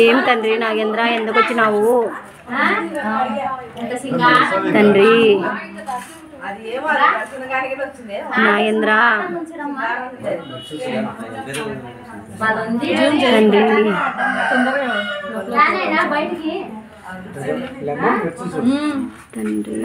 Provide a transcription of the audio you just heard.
ఏం? తండ్రి నాగేంద్ర ఎందుకు వచ్చినావు? తండ్రి. నాగేంద్ర. తండ్రి తండ్రి